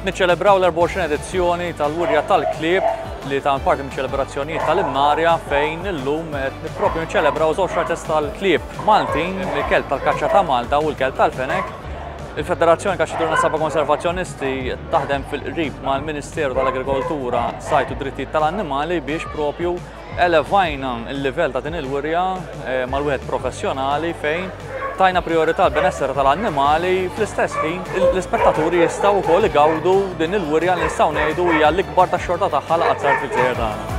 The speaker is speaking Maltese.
Qed niċċelebraw l-24 edizzjoni tal-Wurja tal-Klieb li ta' parti minn ċelebrazzjonijiet tal-Imnarja fejn illum qed nippropju niċċelebraw żewġ artisti tal-klieb Maltin, il-kelb tal-kaċċa ta' Malta u l-kelb tal-fenek Il-Federazzjoni tax-Xituriena Saba Konservazzjonisti taħdem fil-qrib mal-Ministeru tal-Agrikoltura, Sajd u Drittijiet tal-Annimali biex propju elevajna l-livell ta' din il-wirja eh, mal-wieħed professjonali fejn tajna priorità l-benessere tal-annimali fl-istess ħin l-ispettaturi jistgħu wkoll igawdu din il-wirja li nistgħu ngħidu hija l-ikbar tax-xorta tagħha li qatt fil-gżejjer tagħna.